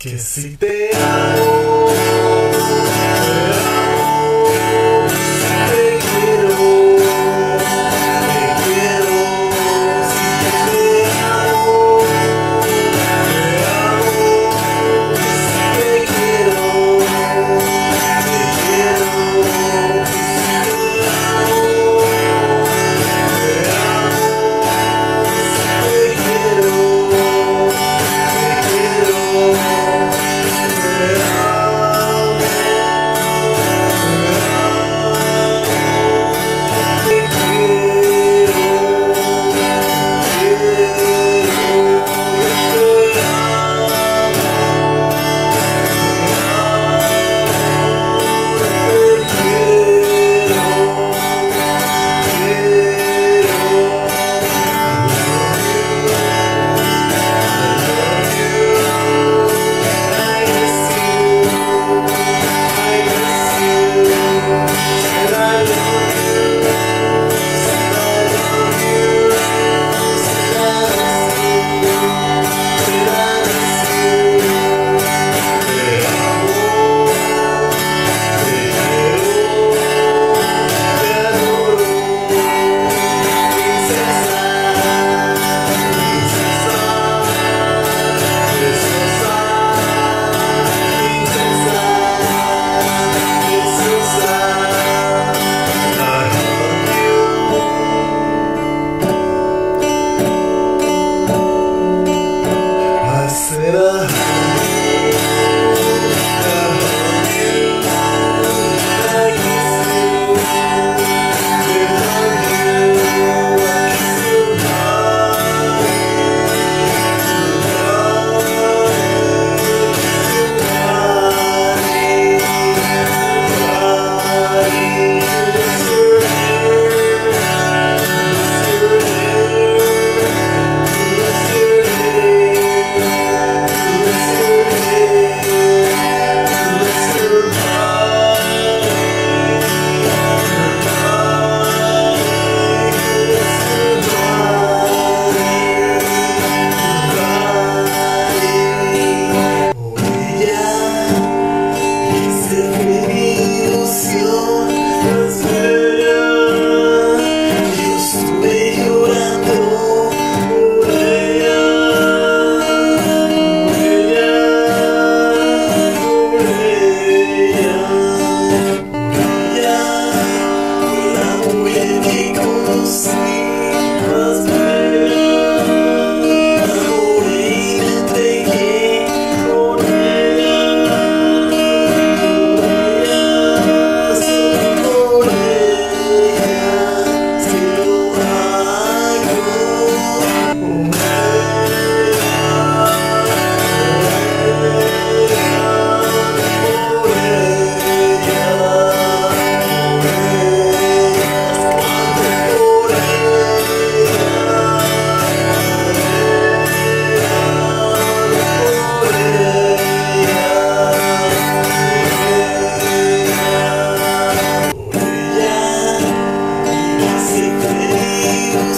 Que si te amo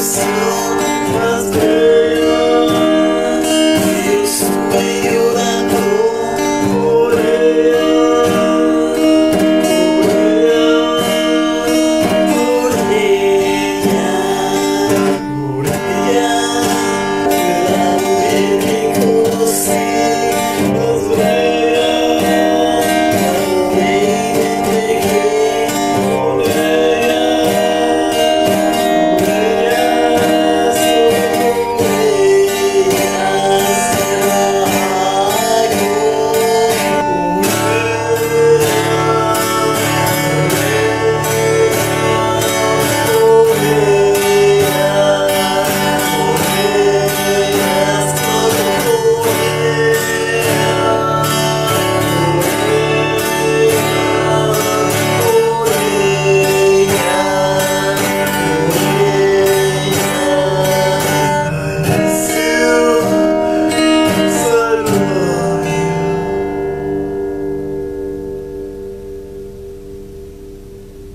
Senhor.